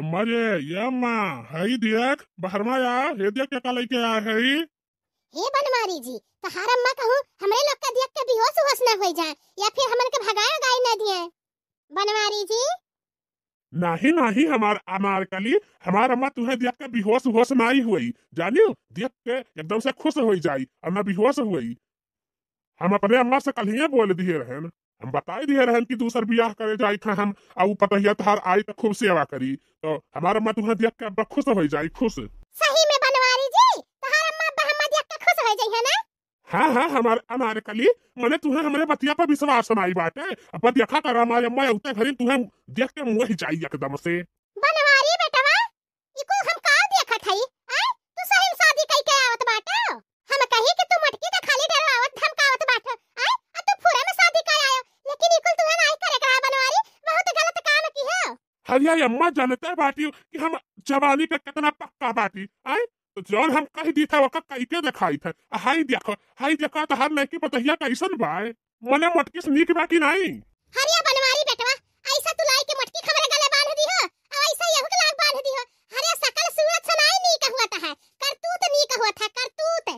अम्मा रे ये देख बहरमा या हे देख क्या लेके आया है हे? बनवारी जी तहार अम्मा कहूँ हमरे लोग का देख के बेहोश होश न हो जाए या फिर हमन के भगाए गाय न दिए? बनवारी जी? नहीं नहीं हमार हमार कली हमार अम्मा तुम्हें देख के बेहोश होश नहीं हुई। जानियो देख के एकदम से खुश हो जाई अम्मा बेहोश हुई। हम अपने अम्मा से कल ही बोल दिए रहन। हम बताई दिए रहन कि दूसर बियाह करे जाई था हम आ पतहिया तहार आई तो खूब सेवा करी। तो हमार अम्मा तुम्हें देख के अब खुश हो जाई खुश। सही में बनवारी जी तहार अम्मा अब्बा हम्मा देख के खुश हो जाई है ना? हाँ हाँ हमारे हमारे कली मने तुम्हें हमारे बतिया पर विश्वास नहीं बाटे। अब देखा कर हमारे अम्मा उतने घरी तुम्हें देख के मुँह जाई एकदम से। बनवारी बेटवा इको हम का देखत हई तू सही शादी कई के आवत बाटा हम कही कि तू हरिया अम्मा जानते बाटी कि हम जवानी का कितना पक्का बाटी आए? तो जौन हम कह दी था वका कई के दिखाई था? हाई देखो हाई देखो तो हर लड़की पतहिया कैसन बाय मने मटकी से नीक बाकी नहीं। हरिया बनवारी बेटवा ऐसा तू लाई के मटकी खबरे गले बाँध दी हो और ऐसा यहू के लाग बाँध दी हो। हरिया सकल सूरत सुनाई नी का हुआ था करतूत नी का हुआ था करतूत।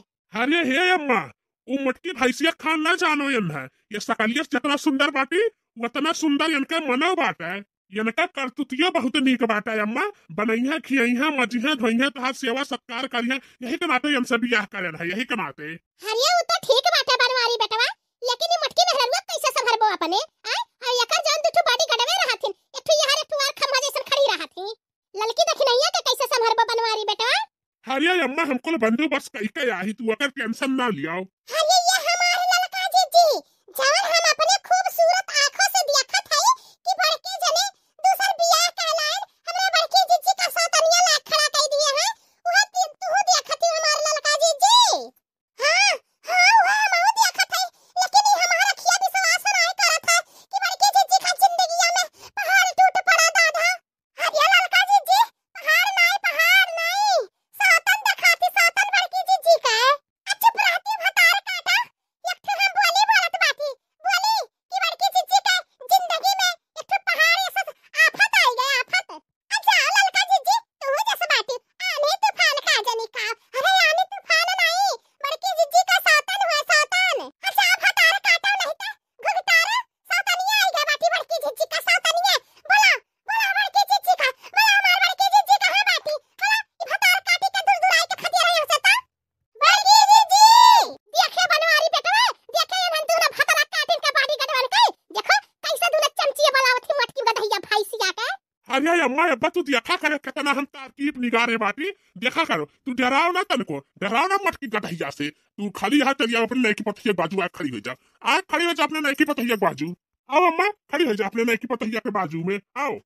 हे अम्मा वो मटकी भैंसिया खान न जानो यन है। ये सकलियस जितना सुंदर बाटी उतना सुंदर इनका मनो बाटे इनका करतुतियो बहुत नीक बाटे अम्मा। बनैया खियैया मजिया धोइया तहार सेवा सत्कार करिया यही के नाते इनसे बियाह करे है यही के नाते हरिया उ तो ठीक बाटे बनवारी बेटवा। लेकिन ये मटकी में हरवा कैसे संभरबो अपने आय और यकर जान दुठो बॉडी गडवे रहथिन एक ठो यहाँ एक ठो और खम्मा जैसन खड़ी रहथिन। ललकी दखनैया के कैसे संभरबो बनवारी बेटवा? हरिया अम्मा हमको बंदोबस्त कई के आई तू अगर टेंशन ना लियो हरिया ये हमारे ललका जी जी। जवन अम्मा, अब्बा, तू देखा करे कितना हम तरकीब निगारे बाटी। देखा करो, तू डराओ ना तनको डराओ ना मटकी गधैया से। तू खाली यहाँ चलिए अपने नई की पतहिया बाजू, आग खड़ी हो जा। आग खड़ी हो जा अपने नई की पतहिया बाजू। आओ अम्मा, खड़ी हो जा अपने नई की पतहिया के बाजू में, आओ।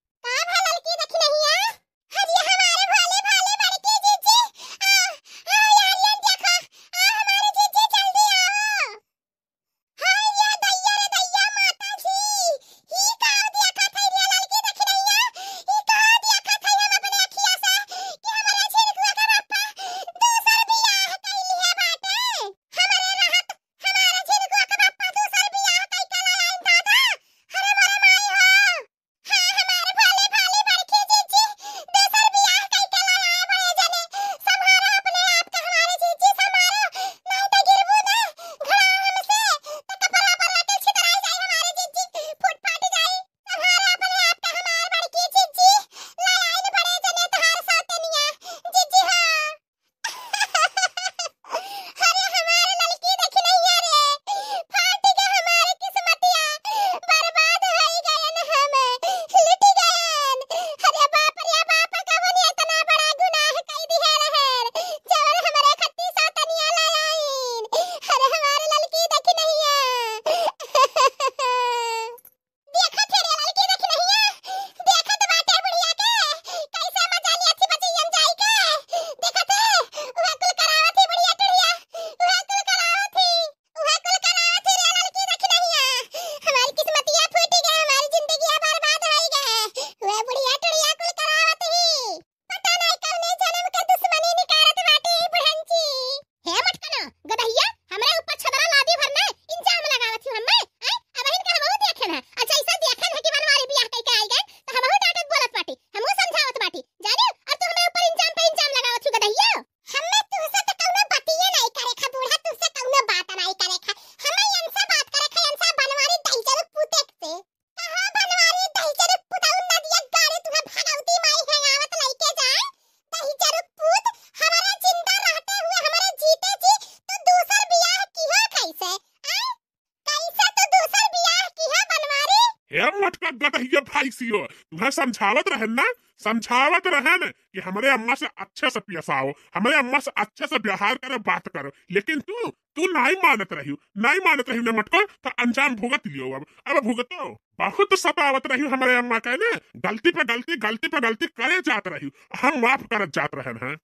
का गदहिया भाई सियो तुम्हें समझावत रहन ना समझावत रहन कि हमारे अम्मा से अच्छे से पेश आओ हमारे अम्मा से अच्छे से व्यवहार करो बात करो लेकिन तू तू नहीं मानत रही नहीं मानत रही मटको तो अंजाम भुगत लियो अब अब भुगतो बहुत सतावत रही हमारे अम्मा कहने गलती पे गलती गलती पे गलती करे जात रही हम माफ़ करत जात रहन हैं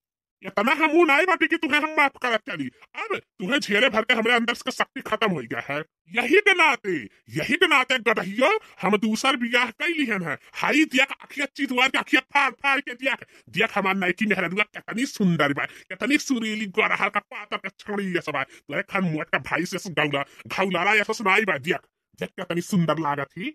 इतना हम नहीं बाटी कि तुम्हें हम माफ़ करत चली। अब तुम्हें झेरे भर के हमारे अंदर से शक्ति खत्म हो गया है। यही के नाते यही के नाते गदहियो। हम दूसर बियाह कई लिहन है। हाई दिया का अखिया चितवार के अखिया फाड़ फाड़ के दिया दिया हमार नाइकी मेहरदुआ, कितनी सुंदर बा कितनी सुरीली गोरहर का पातर का छड़ी ये सब है तुरे खान मुट का भाई से गौला घौलारा ये सुनाई बा दिया। कितनी सुंदर लागत थी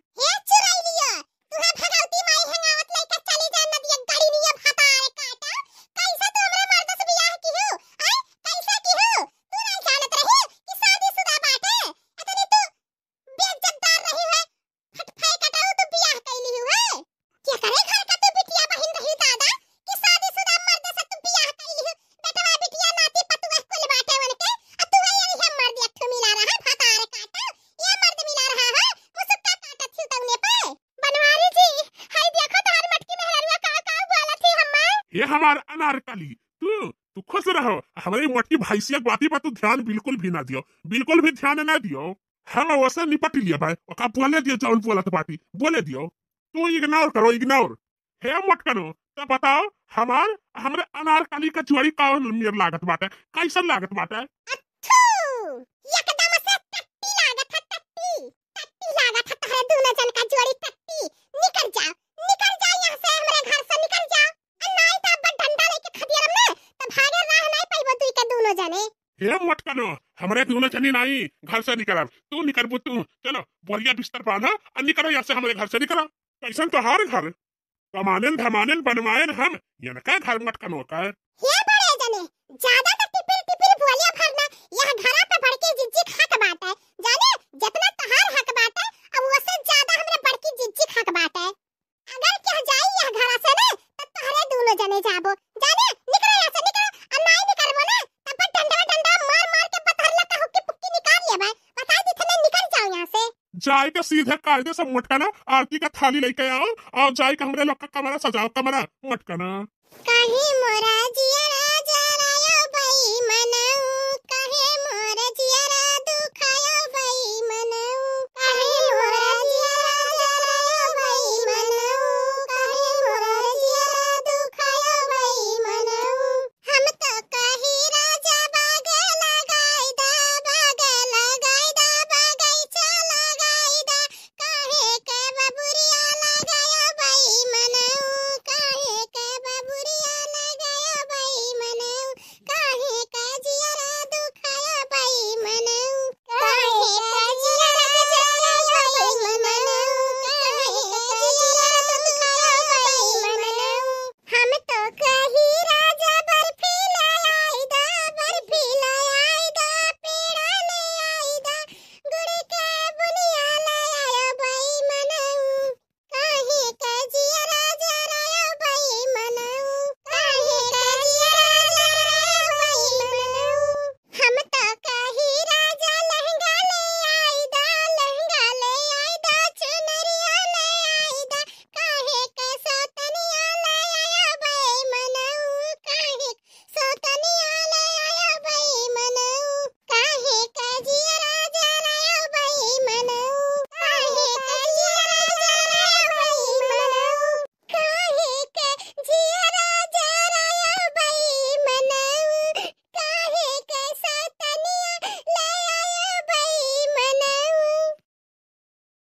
चुरैलिया तुहे भगवती माई हंगावत लइका चली जा नदिया गाड़ी निया फतारे काटा कैसे तू हमरे मर्द से बियाह की हो आय कैसे की हो तू नहीं जानत रही कि शादीशुदा बाटे अतने तू बेइज्जतदार रही है फट फाय कटाऊ तू बियाह कैली हो है क्या करे घर का तू बिटिया बहिन रही दादा कि शादीशुदा मर्द से तू बियाह कैली हो बेटवा बिटिया नाती पतुआ कुल बाटे वनके अब तू है यही मर्द एक ठो मिला रहा फतारे काटा ये मर्द मिला रहा है मुसक्का काटा थी तौने पे बनवारी जी हाय देखो तार मटकी में हलवा का का वाला थी हम्मा ये हमार अनारकली तू तू खुश रहो। हमारी मोटी भैंसिया बाती पर तू ध्यान बिल्कुल भी ना दियो। बिल्कुल भी ध्यान ना दियो। हम वैसे निपट लिया भाई। ओका, बोले दियो जौन तो बाती बोले दियो। तू इग्नोर करो इग्नोर हे मत करो तो बताओ, हमार, हमरे अनारकली का जोड़ी कौन मेर लागत बाटे? कैसन लागत बाटे? थू का निकल जाओ निकल जाओ यहाँ से, हमारे घर से निकल जाओ और नहीं तो अब डंडा लेके खदियरम ना तो भागे राह नहीं पाइबो तू के दोनों जने हे मत करो हमारे दोनों जनी नहीं घर से निकल तू निकल तू चलो, बोरिया बिस्तर बांधा और निकलो यहाँ से हमारे घर से निकलो। कैसन तो हर घर? कमाने धमाने बनवाए हम, यनका घर मत कनो का हे बड़े जने ज़्यादा जाए के सीधे कायदे से मटकाना आरती का थाली लेके आओ, और जाए के हमारे लोग का कमरा, सजाओ कमरा मटकाना कहीं मोरा जिया